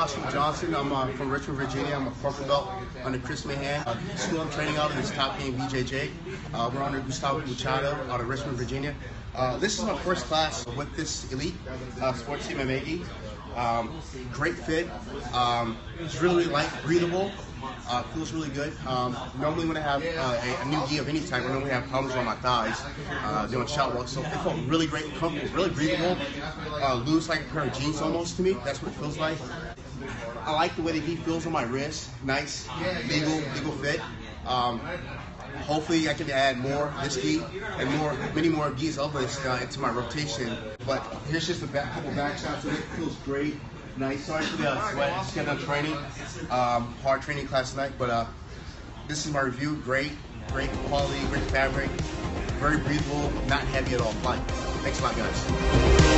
Joshua Johnson. I'm uh, from Richmond, Virginia. I'm a purple belt under Chris Mahan. Uh, school I'm training out of is Top Game BJJ. Uh, we're under Gustavo Machado out of Richmond, Virginia. Uh, this is my first class with this elite uh, sports team at Maggie. Um, great fit. Um, it's really, really light, breathable. Uh, feels really good. Um, normally when I have uh, a, a, new gi of any type, I normally have problems on my thighs uh, doing shot walk. So it felt really great and comfortable, really breathable. Uh, loose like a pair of jeans almost to me. That's what it feels like. I like the way that he feels on my wrist. Nice, legal, legal fit. Um, hopefully I can add more this gi and more, many more gis of this uh, into my rotation. But here's just a back, couple back shots it. Feels great. Nice. Sorry for the uh, sweat. Just getting done training. Um, hard training class tonight, but uh, this is my review. Great, great quality, great fabric, very breathable, not heavy at all. Fine. Thanks a lot, guys.